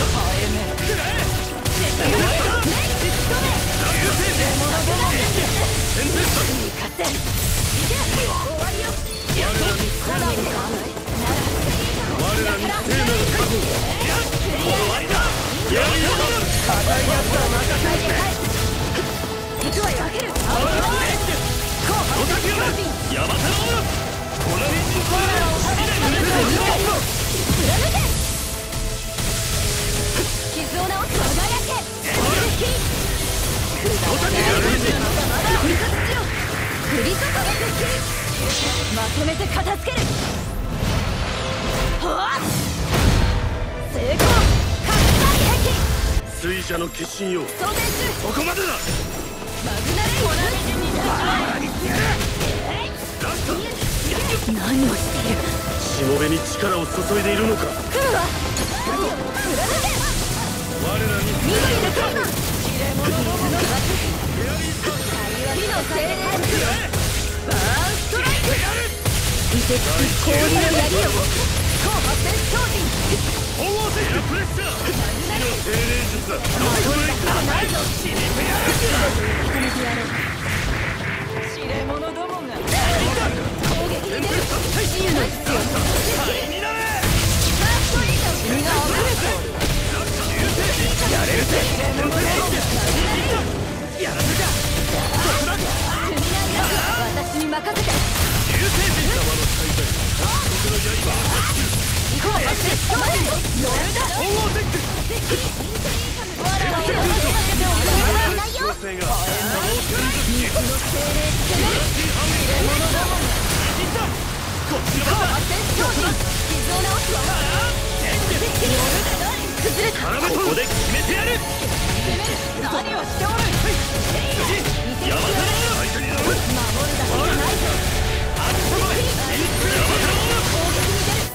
貫け傷を輝けおたけやるんでまだ復活しろ降り注げまとめて片付けるはっ成功拡大兵器水車の決心よ装填中そこまでだマグナレイ何をしているしもべに力を注いでいるのか来るわらに緑のカイマン水の火の精霊バーンストライクいてつく氷の槍よ高発電超人鳳凰戦エアプレッシャー火の精霊術だどこへ行くかないぞ死にてやる固めてやろう知れ者どもが攻撃に出る自由の。必要灰になれ君が溢れておるやれるぜ。やらせか私に任せて流星人様の大僕の刃行こう発電超人乗るだ鳳凰戦我らを助けておくれないよ強制が玉をつんず水の精霊攻めるこっちの番だ発電超人傷を治すわ崩れたここで決めてやる。何をしておる。ヤマタノ相手に乗る。守る。だけじゃないぞあっとまいヤマタノ攻撃に出る。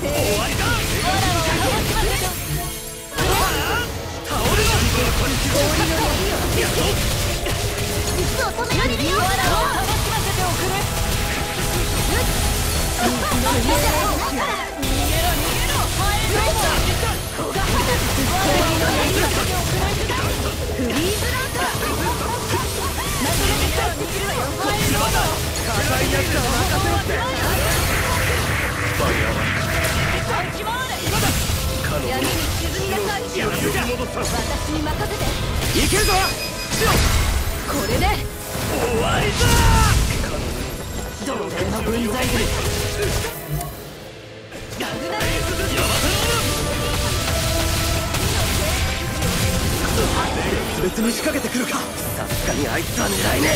終わりだ我らを楽しませて倒れろ氷の槍よ術を止められる。よこれで終わりだの分際でマグナレイヤマタノ別に仕掛けてくるかさすがにあいつは狙いね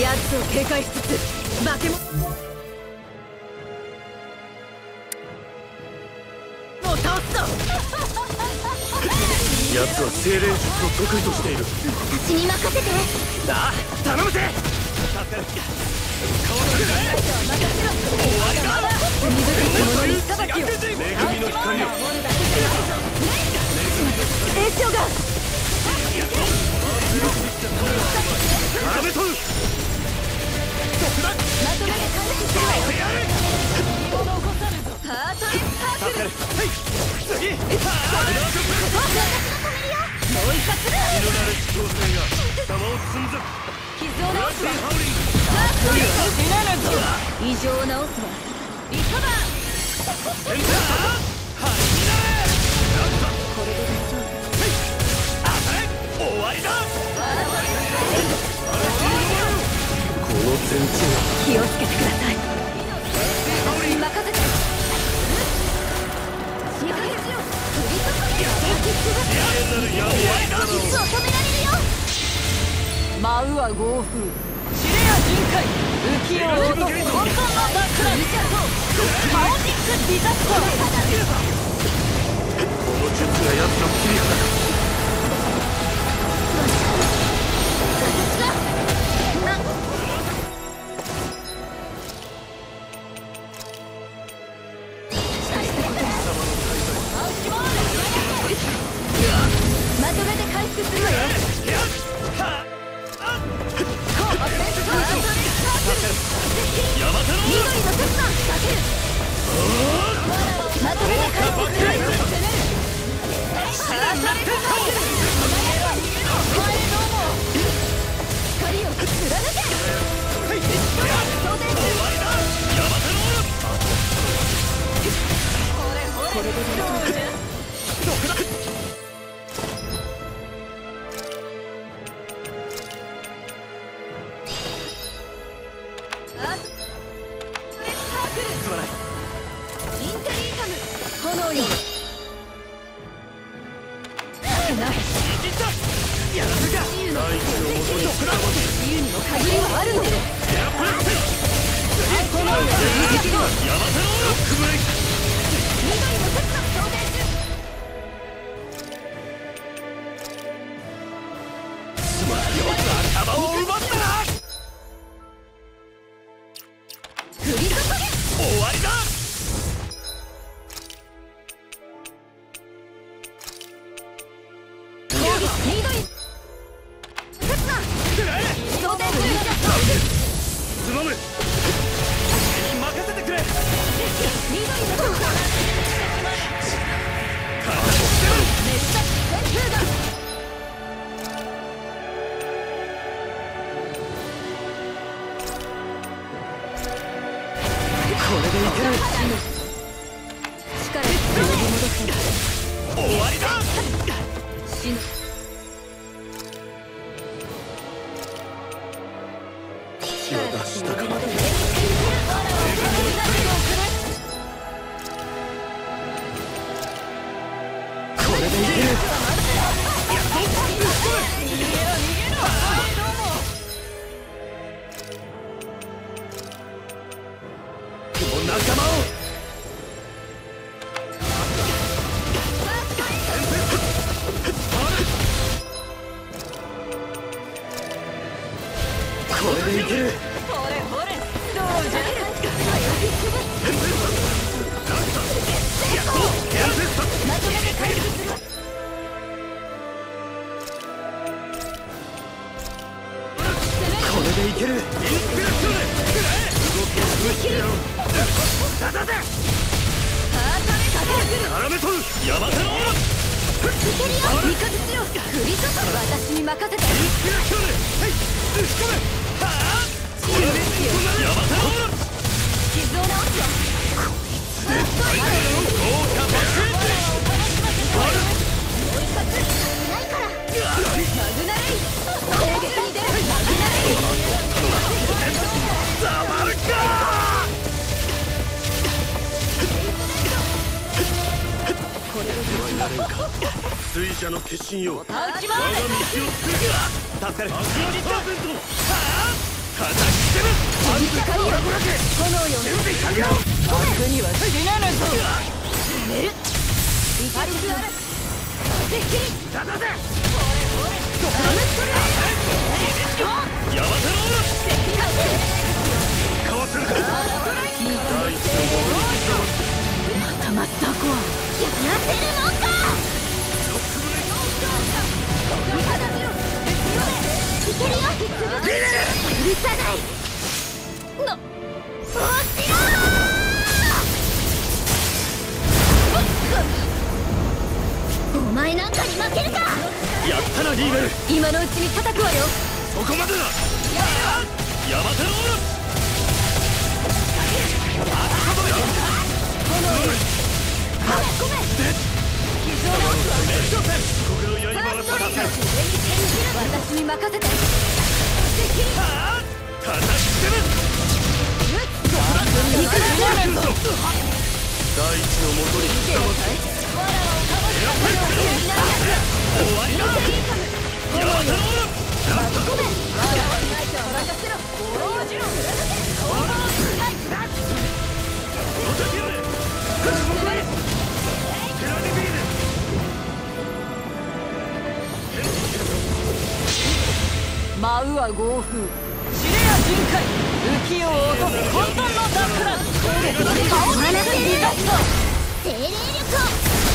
奴を警戒しつつ化け物もう倒すぞ奴は精霊術を得意としている。私に任せて。だ頼むぜ顔の狙え終わりだ罪深き者に裁きを恵みの光を栄翔が。絡め取るまとめて回避するわよハートレスハートル次私が止めるよもう一発だ犬なる強制が様をつんず傷を治すわハウリングハートレス死ねぬぞ異常を直すわリカバセンターはみなれこれで大丈夫。終わりだこの全地気をつけてください任せて仕掛けしろ振り注げ終わりだ実を止められるよ舞うは豪風。知れや人海。浮世を落とす混沌のダックカオティックディザスター。この術が奴の切り札かれでいける力を取り戻せ終わりだ。死ぬ血を出したかだるっさないお前なんかに負けるか！やったなリーベル。今のうちに叩くわよ。そこまでだ！やてろ！あっこだ！よ炎よごめのごめん。非これをせ私に任せて。叩きる！のもとに来たま舞うは豪風。知れや人海。浮世を落とす混沌の脱落顔なせリザクト精霊力叩き込む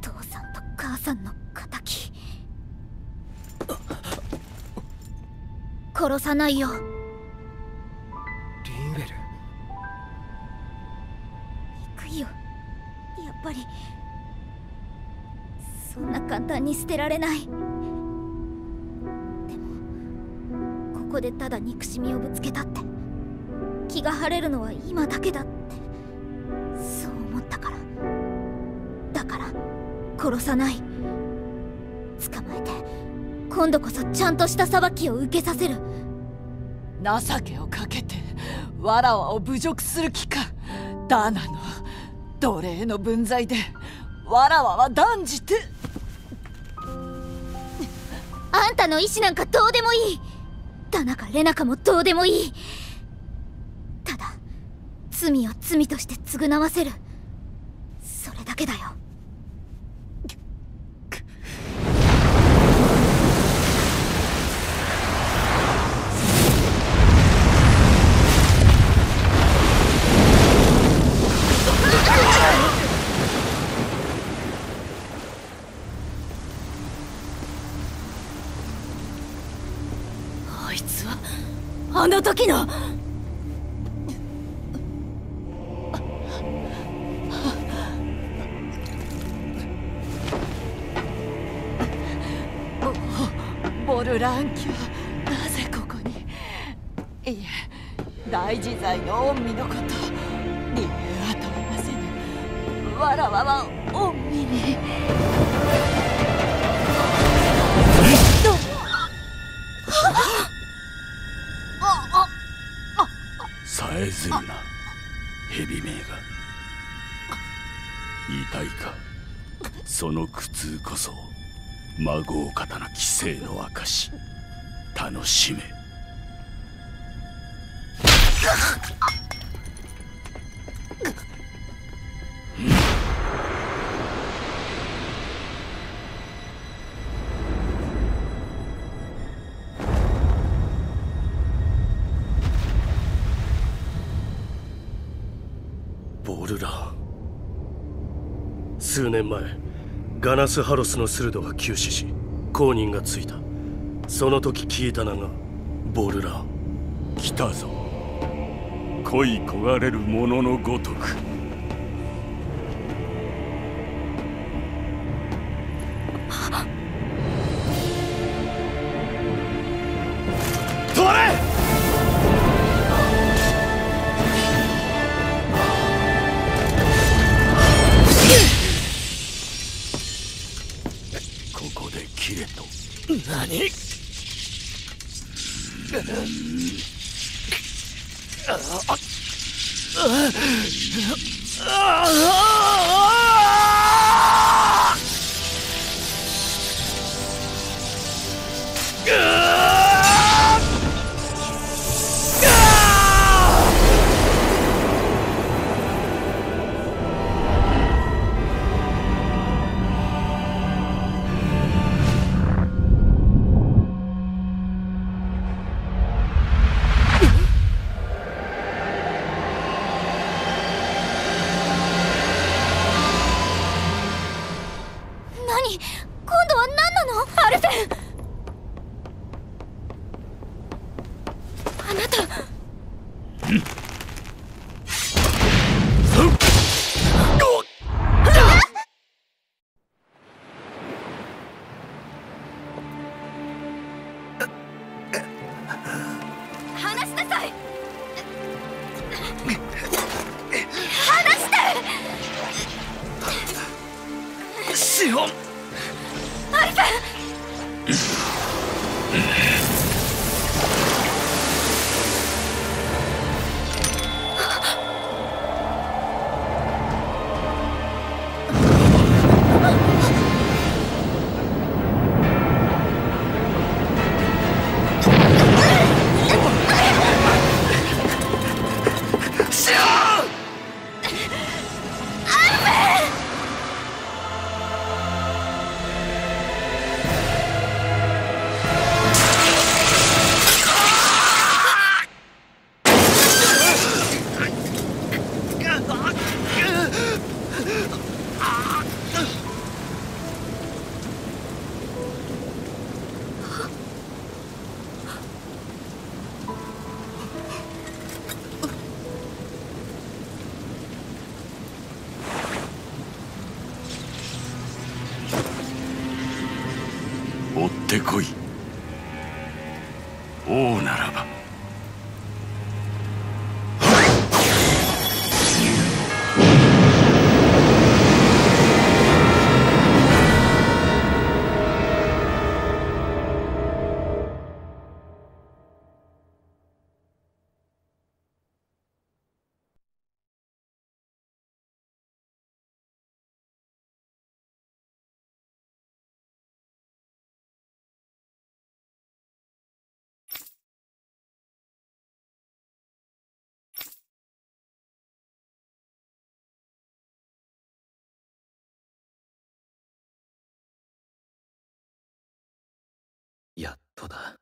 父さんと母さんの敵殺さないよ。リンウェル？行くよ。やっぱり。そんな簡単に捨てられない。でもここでただ憎しみをぶつけたって。気が晴れるのは今だけだって。そう思ったから。だから殺さない。捕まえて今度こそちゃんとした裁きを受けさせる情けをかけてわらわを侮辱する気か。ダナの奴隷の分際でわらわは断じて。あんたの意志なんかどうでもいい。田中玲奈香もどうでもいい。ただ罪を罪として償わせる。時の。ボボルランキはなぜここに。いえ大自在の御身のこと。理由は問いませぬ。わらわはえずるな。蛇めが。痛いか。その苦痛こそ孫を刀な奇声の証楽しめ。数年前ガナスハロスのスルドが急死し公認がついた。その時聞いた名がボルラン来たぞ。恋焦がれる者のごとく。何今度は何なの？アルフェンあなたとだ。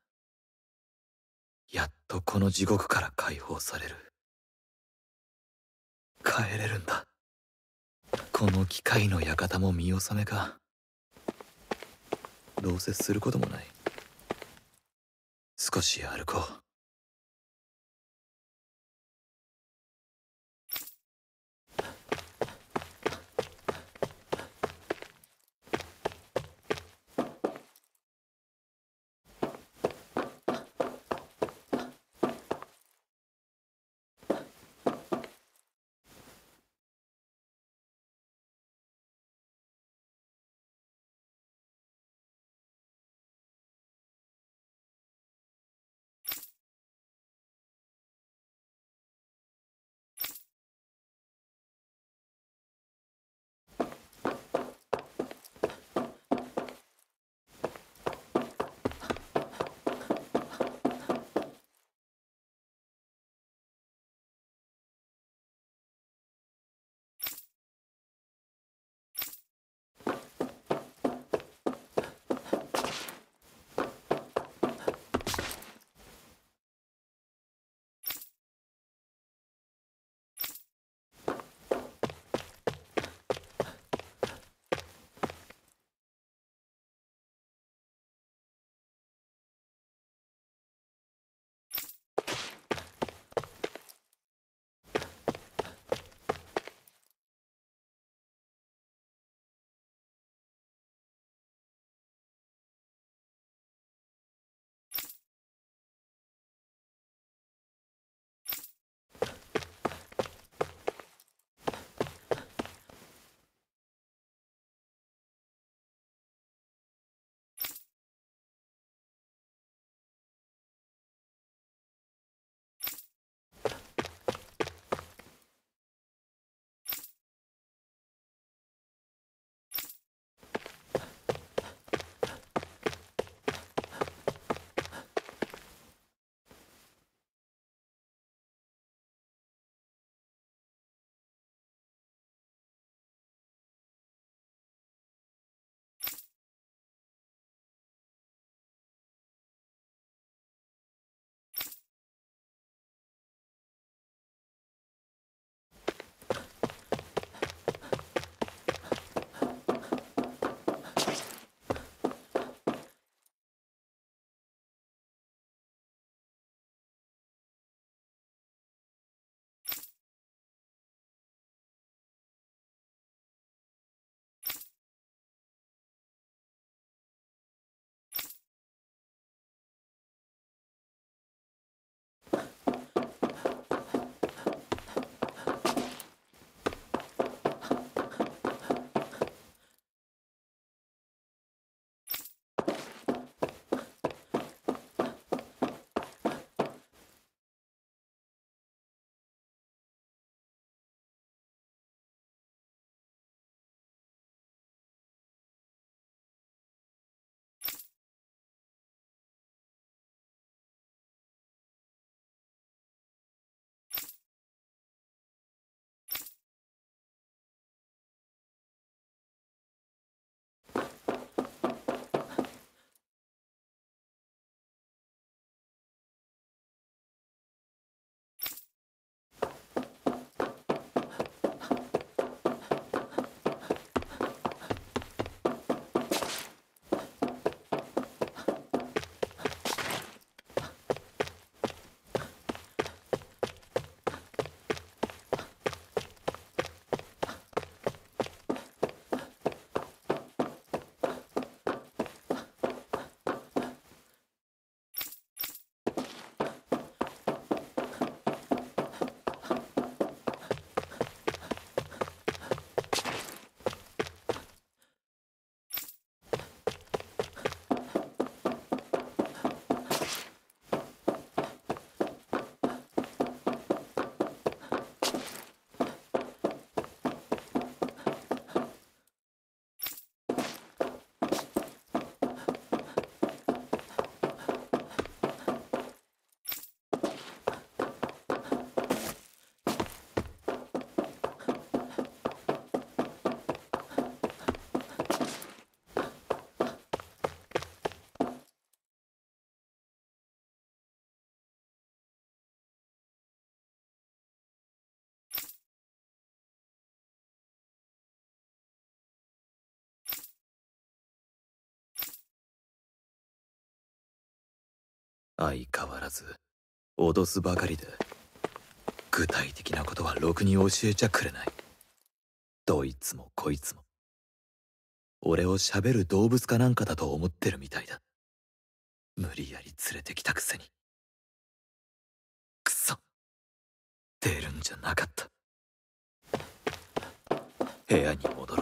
やっとこの地獄から解放される。帰れるんだ。この機械の館も見納めか。どうせすることもない。少し歩こう。相変わらず脅すばかりで具体的なことはろくに教えちゃくれない。どいつもこいつも。俺を喋る動物かなんかだと思ってるみたいだ。無理やり連れてきたくせに。くそ。出るんじゃなかった。部屋に戻ろう。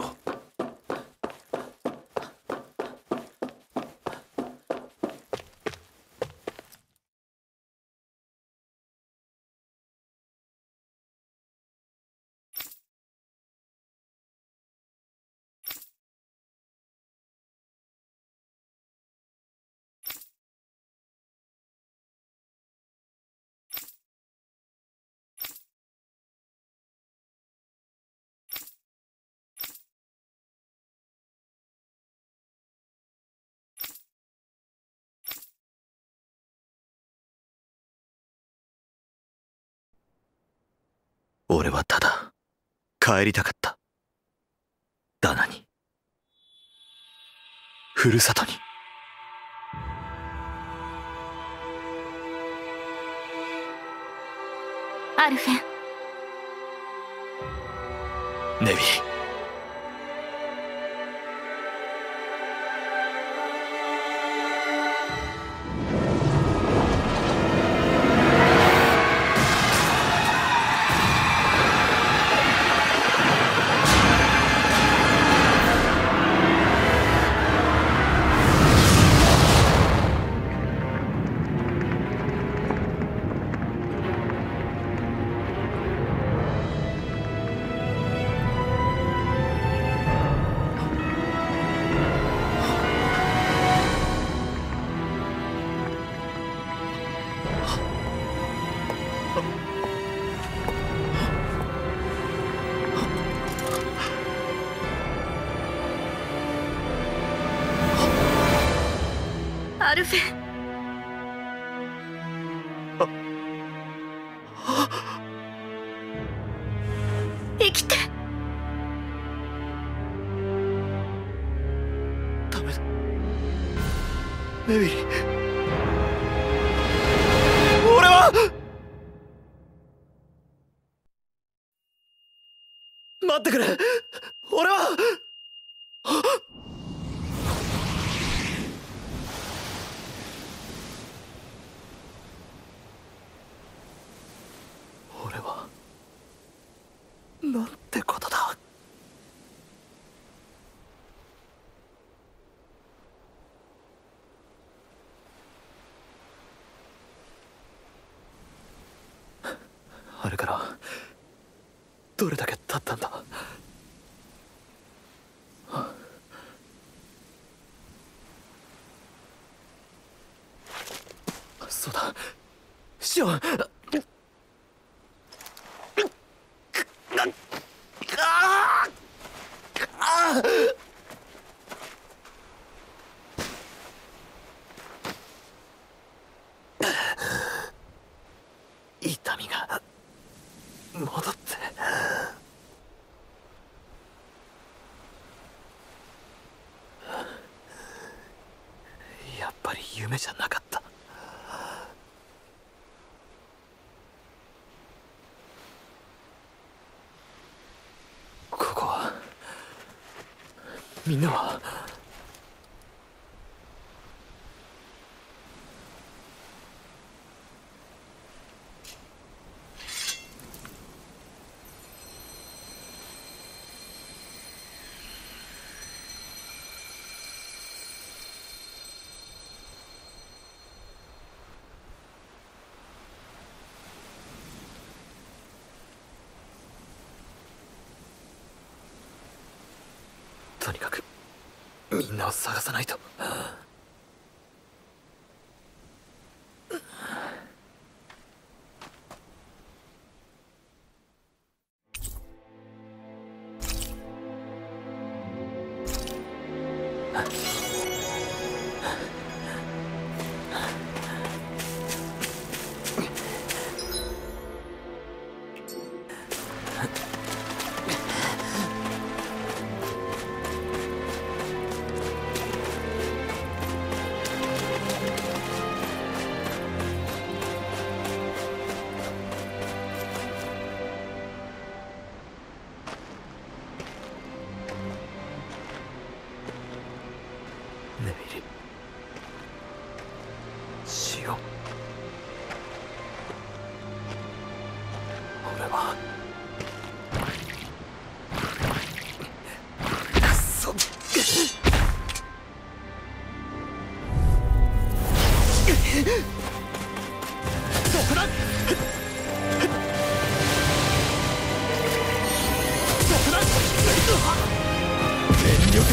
俺はただ帰りたかった。ダナに。ふるさとに。アルフェン。ネビリネビリ俺は待ってくれ俺は俺はなんてことだあれからどれだけ経ったんだ？そうだ。シオン痛みが戻ってやっぱり夢じゃなかった。ここはみんなはとにかくみんなを探さないと。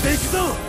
ていくぞ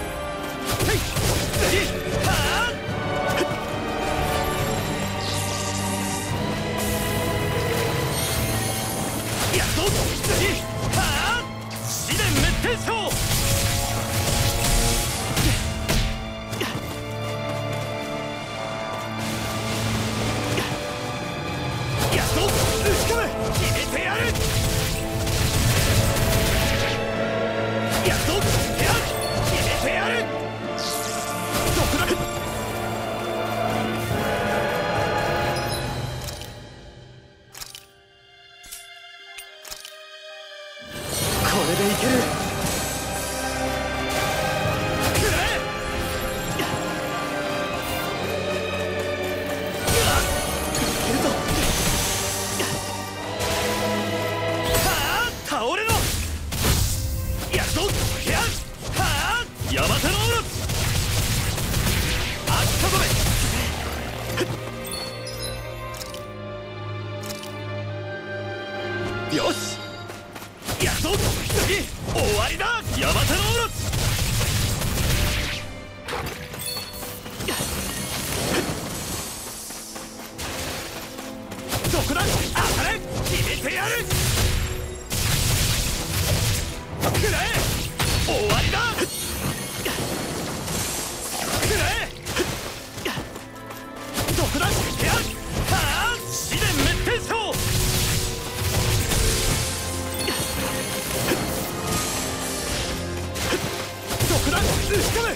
this coming!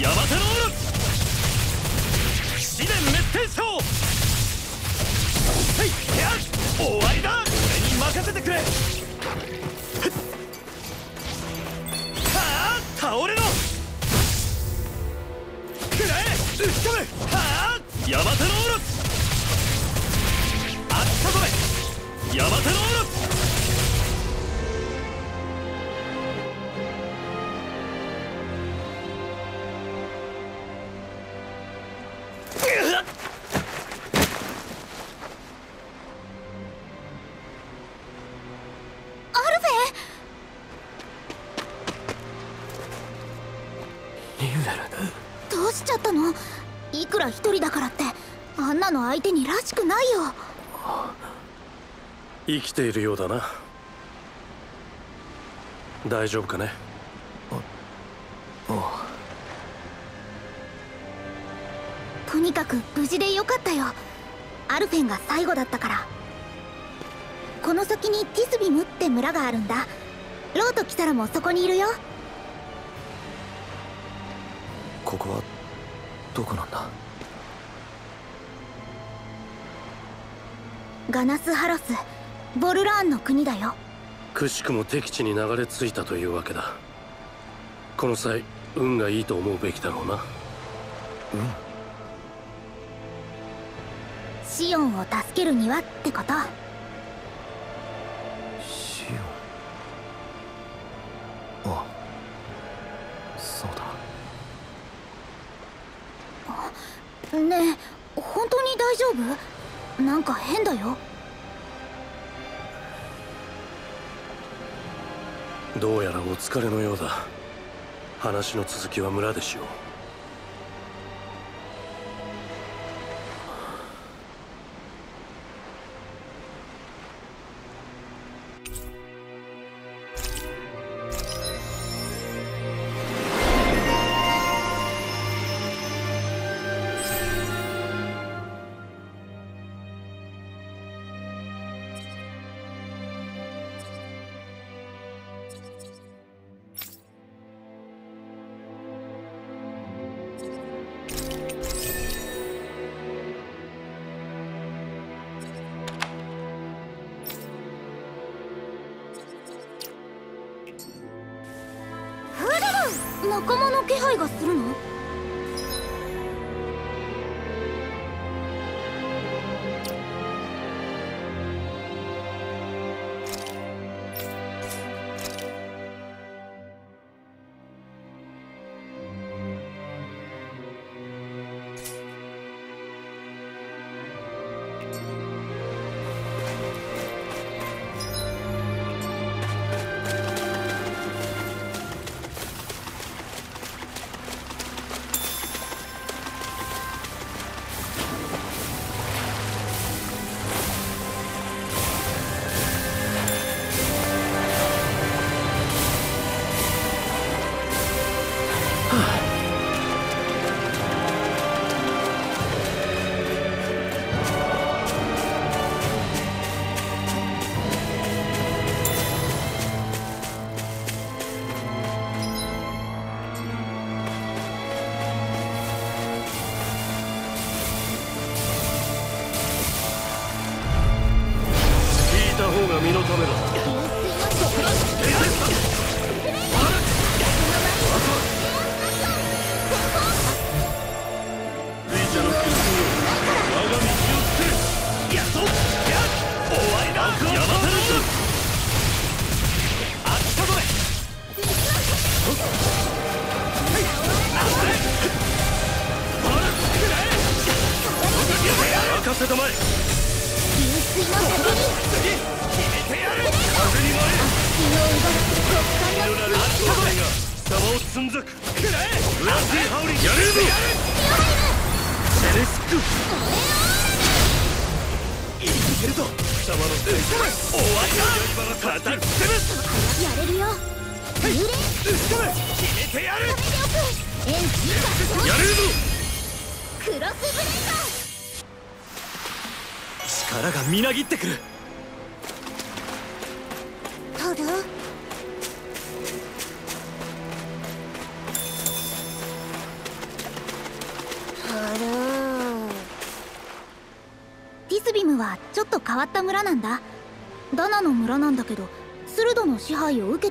ヤマテロール。試練滅はいや終わりだ。俺に任せてくれ。はあ倒れろ。く打ち込むはあヤマテロ生きているようだな。大丈夫かね？とにかく無事でよかったよ。アルフェンが最後だったから。この先にティスビムって村があるんだ。ローとキサラもそこにいるよ。ここはどこなんだ？ガナスハロス。ボルラーンの国だよ。くしくも敵地に流れ着いたというわけだ。この際運がいいと思うべきだろうな。シオンを助けるにはってこと。シオン。ああそうだ。ねえ本当に大丈夫？なんか変だよどうやらお疲れのようだ。話の続きは村でしよう。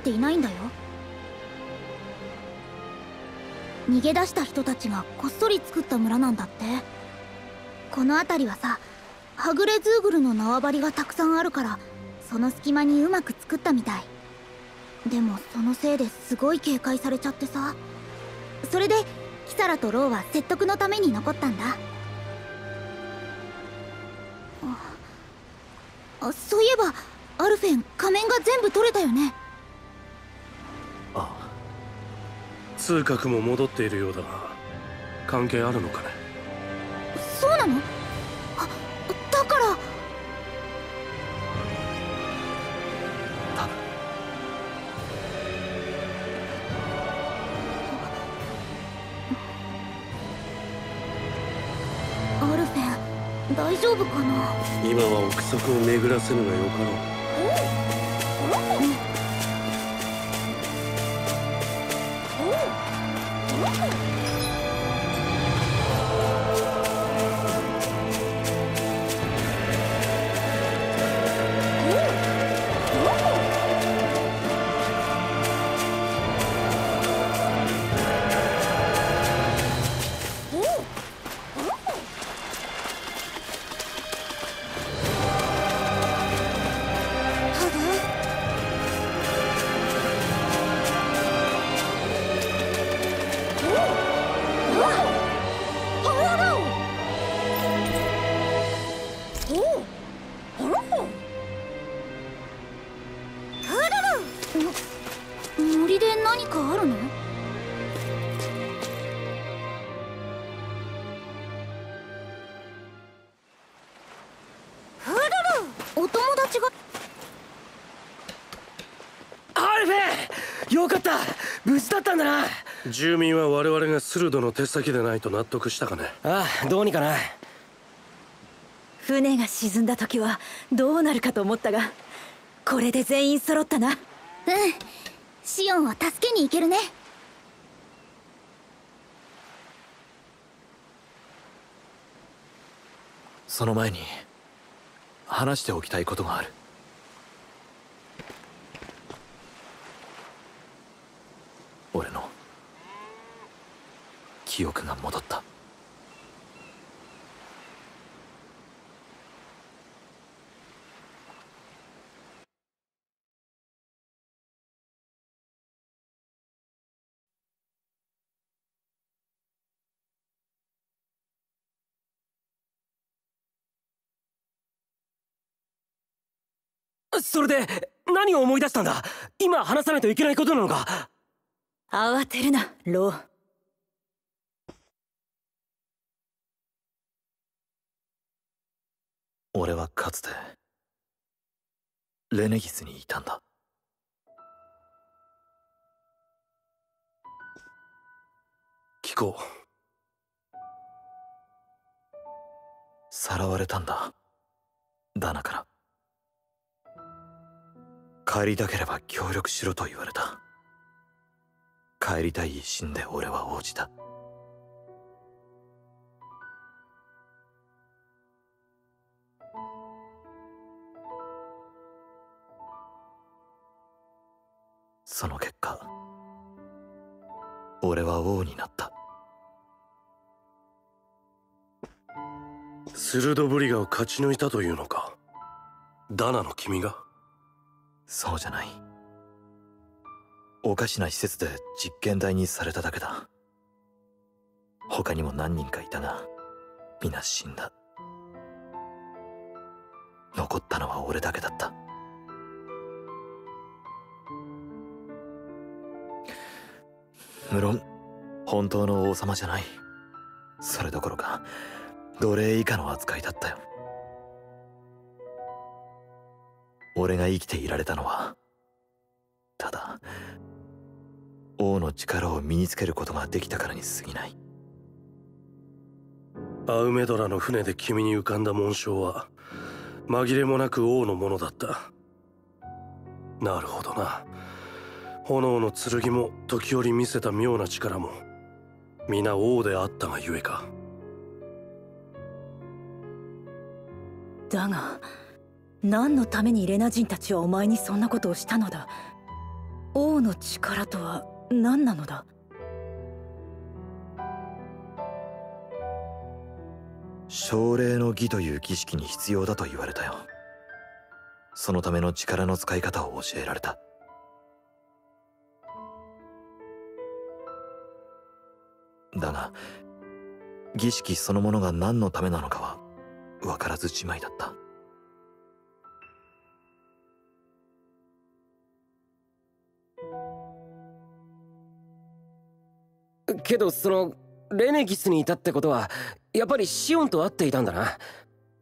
ていないんだよ。逃げ出した人たちがこっそり作った村なんだって。この辺りはさはぐれズーグルの縄張りがたくさんあるからその隙間にうまく作ったみたい。でもそのせいですごい警戒されちゃってさ。それでキサラとローは説得のために残ったんだ。ああそういえばアルフェン仮面が全部取れたよね。通覚も戻っているようだが関係あるのかね？そうなの？だから。アルフェン大丈夫かな今は憶測を巡らせぬがよかろう住民は我々がスルドの手先でないと納得したかね？ああどうにかな。船が沈んだ時はどうなるかと思ったがこれで全員揃ったな。うん。シオンを助けに行けるね。その前に話しておきたいことがある俺の記憶が戻ったそれで何を思い出したんだ？今話さないといけないことなのか？慌てるなロー。俺はかつてレネギスにいたんだ。聞こさらわれたんだ。ダナから帰りたければ協力しろと言われた。帰りたい一心で俺は応じたその結果俺は王になった。うスルドブリガを勝ち抜いたというのか？ダナの君が？そうじゃない。おかしな施設で実験台にされただけだ。他にも何人かいたが皆死んだ。残ったのは俺だけだった。無論本当の王様じゃない。それどころか奴隷以下の扱いだったよ。俺が生きていられたのは。ただ王の力を身につけることができたからに過ぎない。アウメドラの船で君に浮かんだ紋章は紛れもなく王のものだった。なるほどな。炎の剣も時折見せた妙な力も皆王であったがゆえか。だが何のためにレナ人たちはお前にそんなことをしたのだ？王の力とは何なのだ？奨励の儀という儀式に必要だと言われたよ。そのための力の使い方を教えられた。だが儀式そのものが何のためなのかは分からずじまいだった。けどそのレネギスにいたってことはやっぱりシオンと会っていたんだな。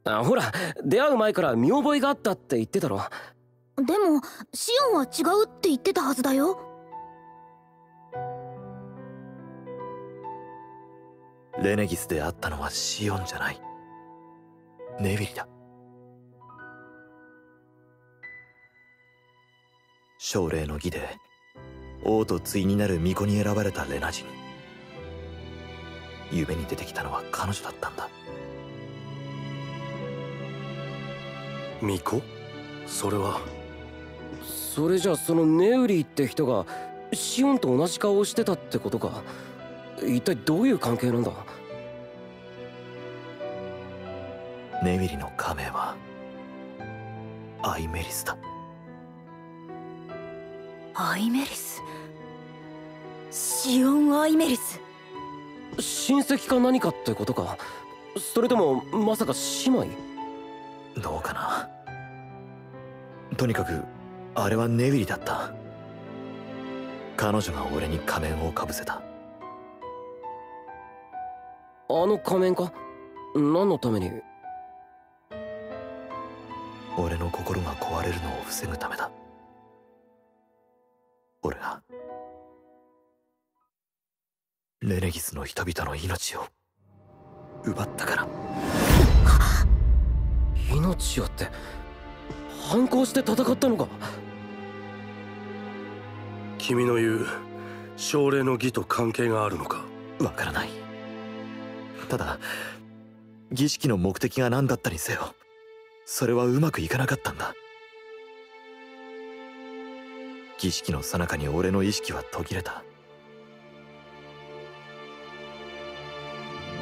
あほら出会う前から見覚えがあったって言ってたろ。でもシオンは違うって言ってたはずだよ。レネギスであったのはシオンじゃない。ネビリだ。奨励の儀で王と対になる巫女に選ばれたレナ人夢に出てきたのは彼女だったんだ。巫女？それは？それじゃそのネウリーって人がシオンと同じ顔をしてたってことか？一体どういう関係なんだ？ネビリの仮名はアイメリスだ。アイメリス？シオン・アイメリス？親戚か何かってことか。それともまさか姉妹？どうかな。とにかくあれはネビリだった。彼女が俺に仮面をかぶせた。あの仮面か？何のために？俺の心が壊れるのを防ぐためだ。俺がレネギスの人々の命を奪ったから。命をって反抗して戦ったのか。君の言う奨励の儀と関係があるのか。わからない。ただ儀式の目的が何だったにせよそれはうまくいかなかったんだ。儀式の最中に俺の意識は途切れた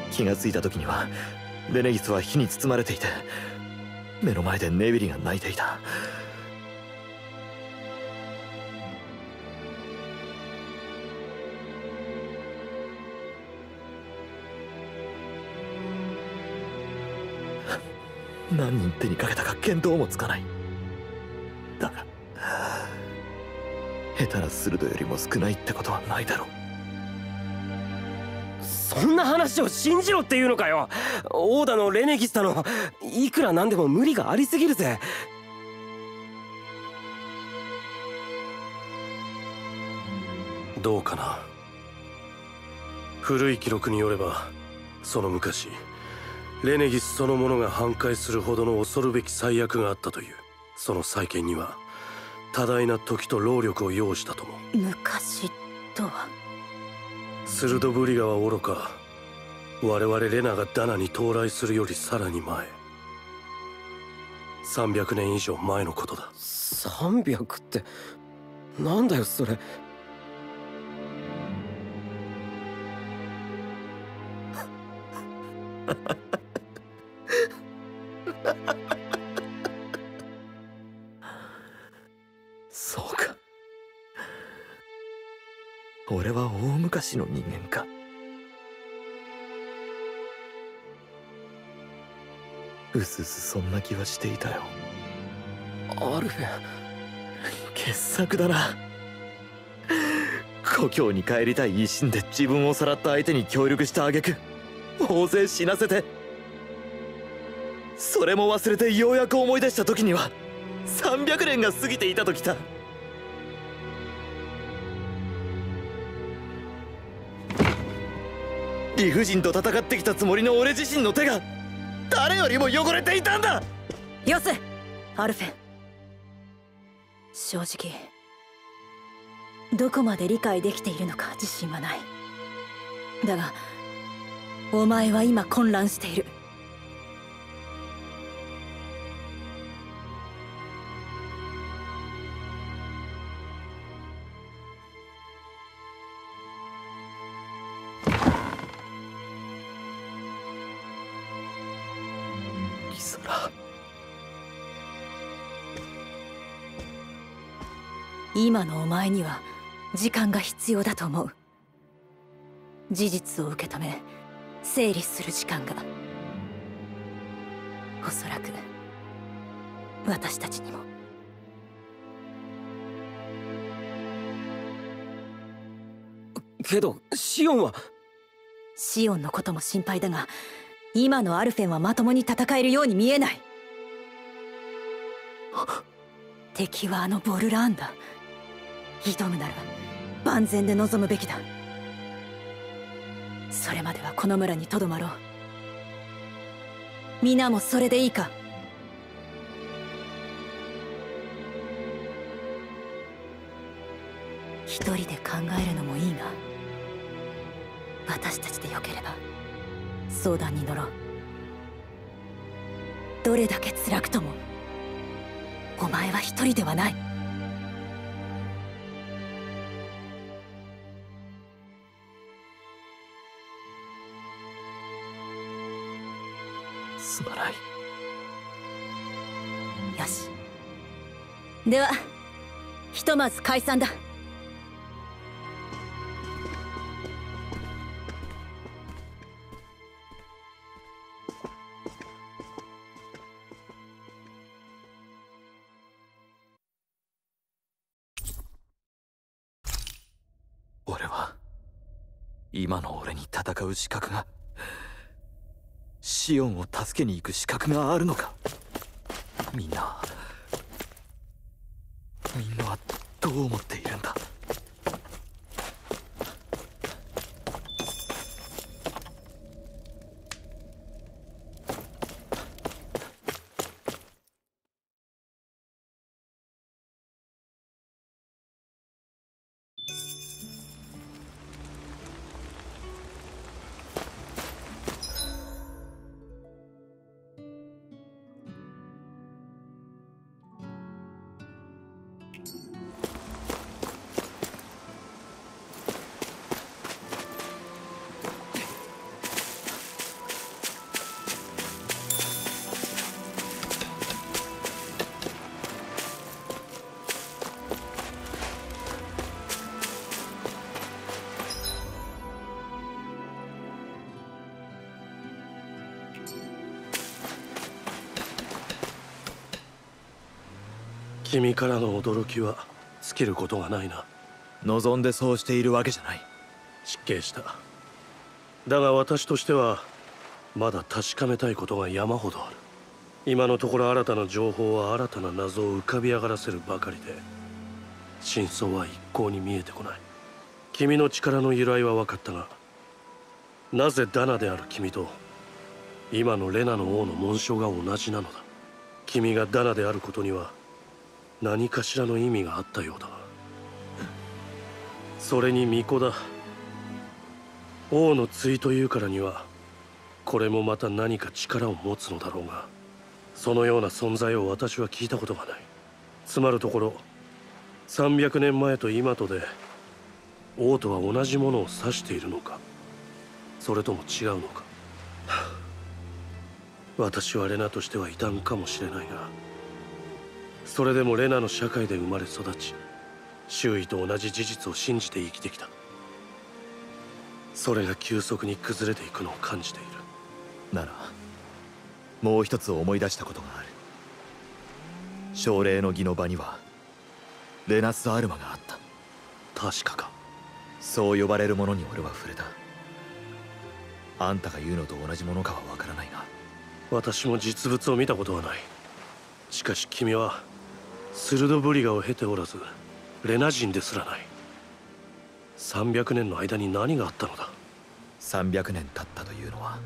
気がついた時にはレネギスは火に包まれていて目の前でネビリが泣いていた。何人手にかけたか見当もつかない。だが下手な鋭よりも少ないってことはないだろう。そんな話を信じろっていうのかよ。オーダのレネギスタのいくらなんでも無理がありすぎるぜ。どうかな。古い記録によればその昔レネギスそのものが反壊するほどの恐るべき災悪があったという。その再建には多大な時と労力を要したとも。昔とはスルドブリガは愚か。我々レナがダナに到来するよりさらに前。300年以上前のことだ。300ってなんだよそれ。昔の人間か。うすうすそんな気はしていたよ。アルフェン傑作だな。故郷に帰りたい一心で自分をさらった相手に協力した挙句大勢死なせて。それも忘れてようやく思い出した時には300年が過ぎていたときた理不尽と戦ってきたつもりの俺自身の手が誰よりも汚れていたんだ！よせアルフェン。正直どこまで理解できているのか自信はない。だがお前は今混乱している。今のお前には時間が必要だと思う。事実を受け止め整理する時間が。おそらく私たちにも。けどシオンは？シオンのことも心配だが今のアルフェンはまともに戦えるように見えない。敵はあのボルラーンだ挑むなら万全で臨むべきだ。それまではこの村にとどまろう。皆もそれでいいか。一人で考えるのもいいが私たちでよければ相談に乗ろう。どれだけ辛くともお前は一人ではない。ではひとまず解散だ。俺は今の俺に戦う資格がシオンを助けに行く資格があるのか。みんなみんなはどう思っているんだ？からの驚きは尽きることがないな。望んでそうしているわけじゃない。失敬した。だが私としてはまだ確かめたいことが山ほどある。今のところ新たな情報は新たな謎を浮かび上がらせるばかりで真相は一向に見えてこない。君の力の由来は分かったがなぜダナである君と今のレナの王の紋章が同じなのだ。君がダナであることには何かしらの意味があったようだ。それに巫女だ。王の対というからにはこれもまた何か力を持つのだろうがそのような存在を私は聞いたことがない。つまるところ300年前と今とで王とは同じものを指しているのかそれとも違うのか。私はレナとしては異端かもしれないがそれでもレナの社会で生まれ育ち周囲と同じ事実を信じて生きてきた。それが急速に崩れていくのを感じている。ならもう一つ思い出したことがある。奨励の儀の場にはレナス・アルマがあった。確かか。そう呼ばれるものに俺は触れた。あんたが言うのと同じものかはわからないが。私も実物を見たことはない。しかし君はスルドブリガを経ておらずレナ人ですらない。300年の間に何があったのだ？300年経ったというのは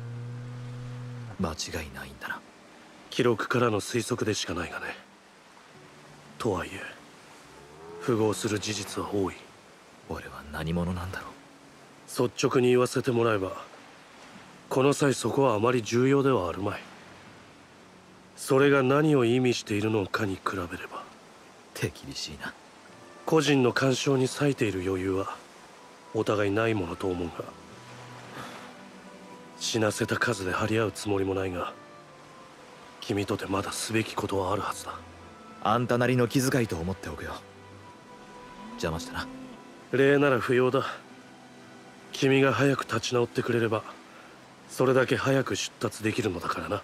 間違いないんだな。記録からの推測でしかないがね。とはいえ符合する事実は多い。俺は何者なんだろう。率直に言わせてもらえばこの際そこはあまり重要ではあるまい。それが何を意味しているのかに比べれば手厳しいな。個人の干渉に割いている余裕はお互いないものと思うが死なせた数で張り合うつもりもないが君とてまだすべきことはあるはずだ。あんたなりの気遣いと思っておくよ。邪魔したな。礼なら不要だ。君が早く立ち直ってくれればそれだけ早く出立できるのだからな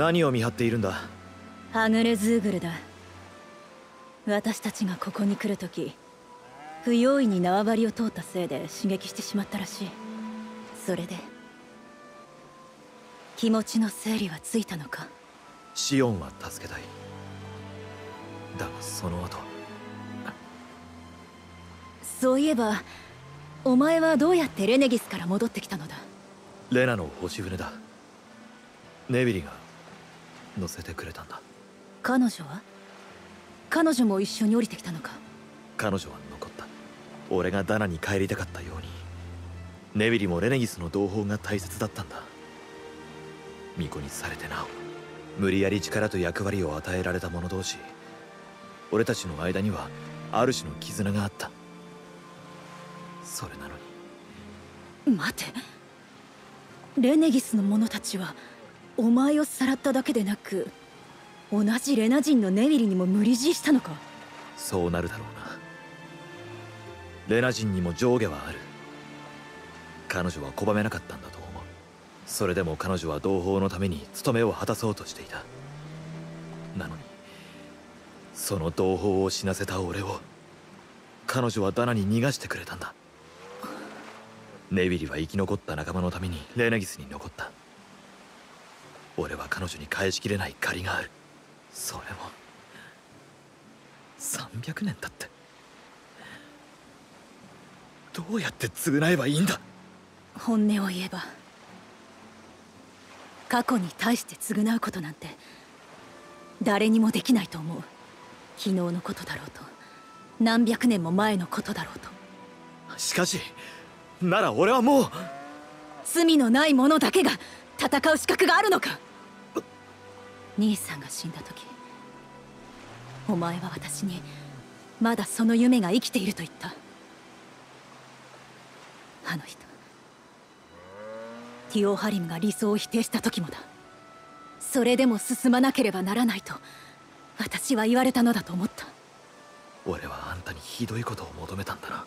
何を見張っているんだ？はぐれズーグルだ。私たちがここに来るとき不用意に縄張りを通ったせいで刺激してしまったらしい。それで気持ちの整理はついたのか？シオンは助けたい。だがその後。そういえばお前はどうやってレネギスから戻ってきたのだ？レナの星船だ。ネビリが乗せてくれたんだ。彼女は？彼女も一緒に降りてきたのか？彼女は残った。俺がダナに帰りたかったように。ネビリもレネギスの同胞が大切だったんだ。巫女にされてなお無理やり力と役割を与えられた者同士俺たちの間にはある種の絆があった。それなのに。待て。レネギスの者たちはお前をさらっただけでなく同じレナ人のネビリにも無理強いしたのか？そうなるだろうな。レナ人にも上下はある。彼女は拒めなかったんだと思う。それでも彼女は同胞のために務めを果たそうとしていた。なのにその同胞を死なせた俺を彼女はダナに逃がしてくれたんだ。ネビリは生き残った仲間のためにレナギスに残った。俺は彼女に返しきれない借りがある。それも300年だって。どうやって償えばいいんだ？本音を言えば過去に対して償うことなんて誰にもできないと思う。昨日のことだろうと何百年も前のことだろうと。しかしなら俺はもう罪のない者だけが戦う資格があるのか？兄さんが死んだ時お前は私にまだその夢が生きていると言った。あの人ティオハリムが理想を否定した時もだ。それでも進まなければならないと私は言われたのだと思った。俺はあんたにひどいことを求めたんだな。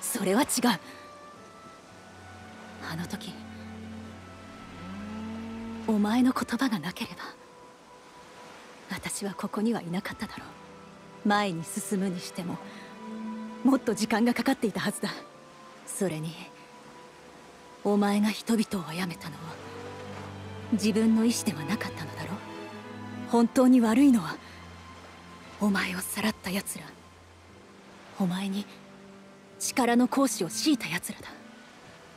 それは違う。あの時お前の言葉がなければ私はここにはいなかっただろう。前に進むにしてももっと時間がかかっていたはずだ。それにお前が人々を殺めたのは自分の意志ではなかったのだろう。本当に悪いのはお前をさらった奴ら。お前に力の行使を強いた奴らだ。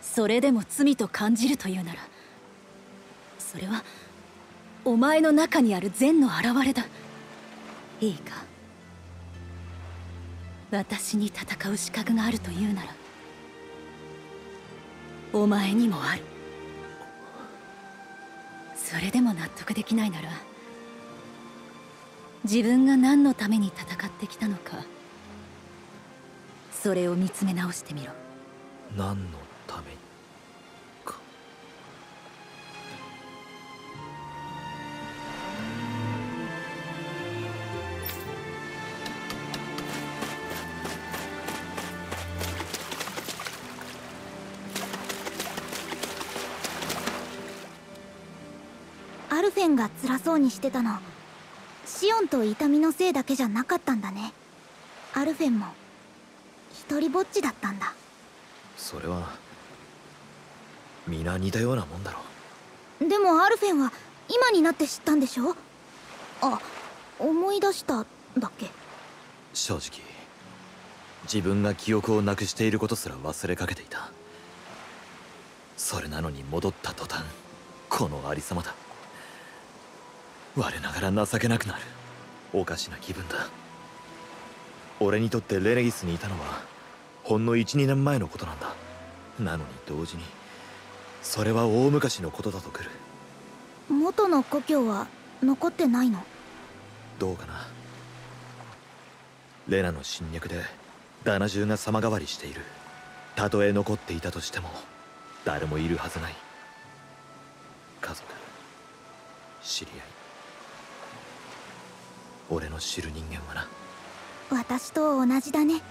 それでも罪と感じるというならそれはお前の中にある善の表れだ。いいか？私に戦う資格があるというならお前にもある。それでも納得できないなら自分が何のために戦ってきたのかそれを見つめ直してみろ。何のために？フェンが辛そうにしてたの。シオンと痛みのせいだけじゃなかったんだね。アルフェンも。一人ぼっちだったんだ。それは皆似たようなもんだろでもアルフェンは今になって知ったんでしょ？あ思い出しただっけ。正直自分が記憶をなくしていることすら忘れかけていた。それなのに戻った途端このありさまだ我ながら情けなくなる。おかしな気分だ。俺にとってレネギスにいたのはほんの12年前のことなんだ。なのに同時にそれは大昔のことだとくる。元の故郷は残ってないの？どうかな。レナの侵略でダナ中が様変わりしている。たとえ残っていたとしても誰もいるはずない。家族知り合い俺の知る人間はな。私と同じだね。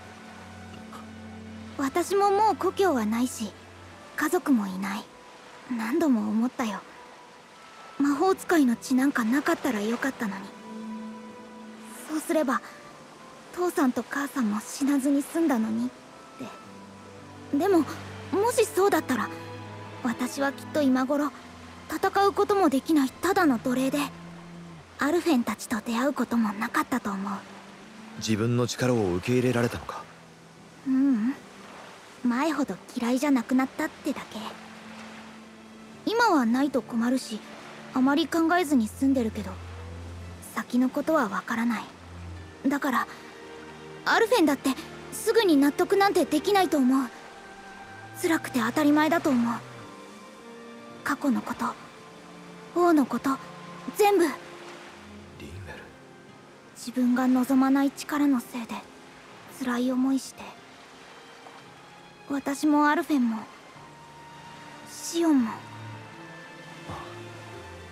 私ももう故郷はないし家族もいない。何度も思ったよ。魔法使いの血なんかなかったらよかったのに。そうすれば父さんと母さんも死なずに済んだのにって。でももしそうだったら私はきっと今頃戦うこともできないただの奴隷で。アルフェンたちと出会うこともなかったと思う。自分の力を受け入れられたのか？ううん。前ほど嫌いじゃなくなったってだけ。今はないと困るしあまり考えずに済んでるけど先のことはわからない。だからアルフェンだってすぐに納得なんてできないと思う。辛くて当たり前だと思う。過去のこと王のこと全部自分が望まない力のせいで辛い思いして私もアルフェンもシオンも。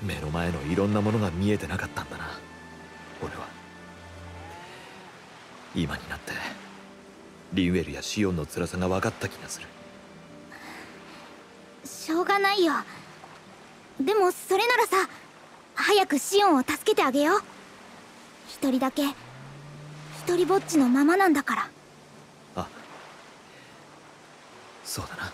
目の前のいろんなものが見えてなかったんだな。俺は。今になってリンウェルやシオンの辛さが分かった気がする。しょうがないよ。でもそれならさ早くシオンを助けてあげよう一人だけ。一人ぼっちのままなんだから。あそうだな。